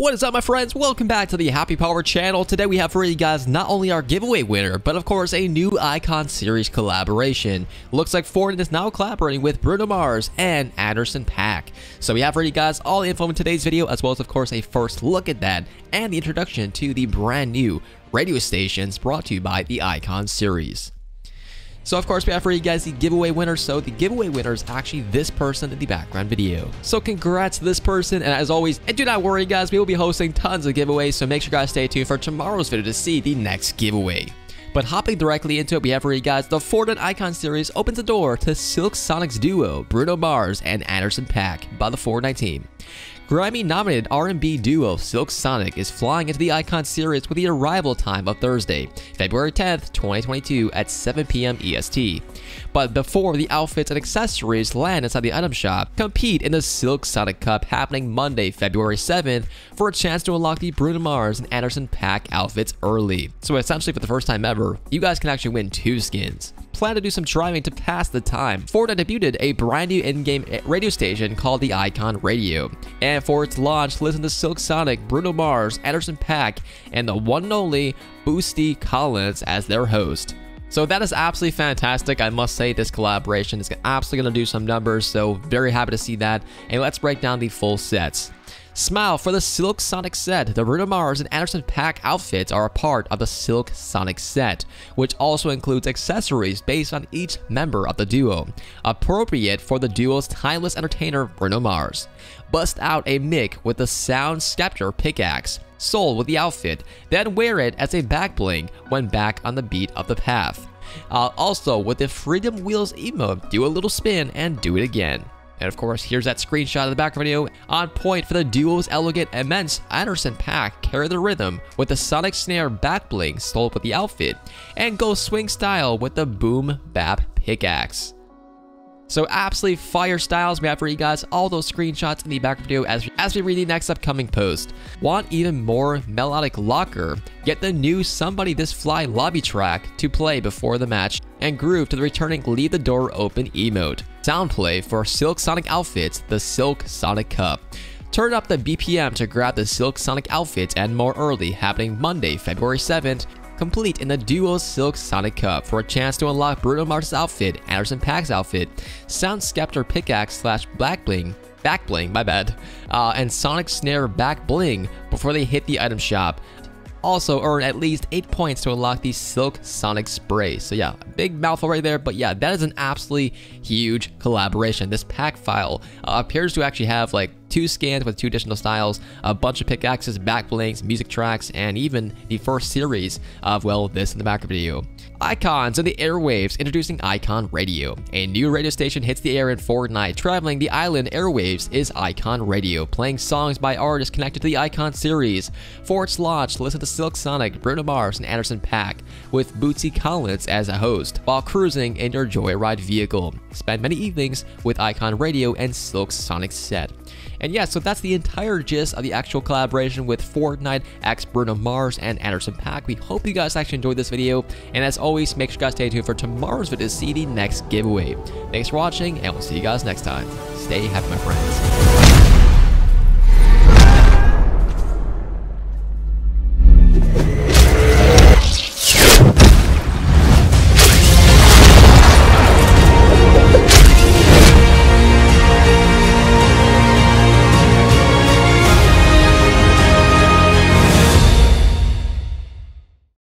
What is up my friends? Welcome back to the Happy Power channel. Today we have for you guys not only our giveaway winner, but of course a new Icon series collaboration. Looks like Fortnite is now collaborating with Bruno Mars and Anderson .Paak. So we have for you guys all the info in today's video as well as of course a first look at that and the introduction to the brand new radio stations brought to you by the Icon series. So of course we have for you guys the giveaway winner. So the giveaway winner is actually this person in the background video. So congrats to this person. And as always, and do not worry guys, we will be hosting tons of giveaways. So make sure you guys stay tuned for tomorrow's video to see the next giveaway. But hopping directly into it, we have for you guys the Fortnite Icon series opens the door to Silk Sonic's duo, Bruno Mars and Anderson .Paak by the Fortnite team. Grammy-nominated R&B duo Silk Sonic is flying into the Icon series with the arrival time of Thursday, February 10th, 2022 at 7 p.m. EST. But before the outfits and accessories land inside the item shop, compete in the Silk Sonic Cup happening Monday, February 7th for a chance to unlock the Bruno Mars and Anderson .Paak outfits early. So essentially for the first time ever, you guys can actually win two skins plan to do some driving to pass the time. Fortnite debuted a brand new in-game radio station called the Icon Radio. And for its launch, listen to Silk Sonic, Bruno Mars, Anderson .Paak, and the one and only Bootsy Collins as their host. So that is absolutely fantastic. I must say this collaboration is absolutely going to do some numbers, so very happy to see that. And let's break down the full sets. Smile for the Silk Sonic set. The Bruno Mars and Anderson .Paak outfits are a part of the Silk Sonic set, which also includes accessories based on each member of the duo, appropriate for the duo's timeless entertainer Bruno Mars. Bust out a mic with the Sound Scepter pickaxe, sold with the outfit, then wear it as a back bling when back on the beat of the path. Uh, also, with the Freedom Wheels emote, do a little spin and do it again. And of course, here's that screenshot of the back video. On point for the duo's elegant immense Anderson .Paak carry the rhythm with the Sonic Snare back bling stole with the outfit, and go swing style with the Boom Bap pickaxe. So absolutely fire styles we have for you guys, all those screenshots in the back video as, as we read the next upcoming post. Want even more melodic locker? Get the new Somebody This Fly lobby track to play before the match and groove to the returning Leave the Door Open emote. Soundplay for Silk Sonic outfits, the Silk Sonic Cup. Turn up the BPM to grab the Silk Sonic outfits and more early happening Monday, February 7th complete in the duo Silk Sonic Cup for a chance to unlock Bruno Mars' outfit, Anderson .Paak's outfit, Sound Scepter pickaxe slash black bling, back bling, my bad, uh, and Sonic Snare back bling before they hit the item shop. Also earn at least 8 points to unlock the Silk Sonic Spray. So yeah, big mouthful right there, but yeah, that is an absolutely huge collaboration. This pack file uh, appears to actually have like two scans with two additional styles, a bunch of pickaxes, back blings, music tracks, and even the first series of, well, this in the back of the video. Icons and the airwaves introducing Icon Radio. A new radio station hits the air in Fortnite. Traveling the island airwaves is Icon Radio, playing songs by artists connected to the Icon series. For its launch, listen to Silk Sonic, Bruno Mars, and Anderson .Paak, with Bootsy Collins as a host, while cruising in your Joyride vehicle. Spend many evenings with Icon Radio and Silk Sonic set. And yeah, so that's the entire gist of the actual collaboration with Fortnite, X Bruno Mars, and Anderson .Paak. We hope you guys actually enjoyed this video. And as always, make sure you guys stay tuned for tomorrow's video to see the next giveaway. Thanks for watching, and we'll see you guys next time. Stay happy, my friends.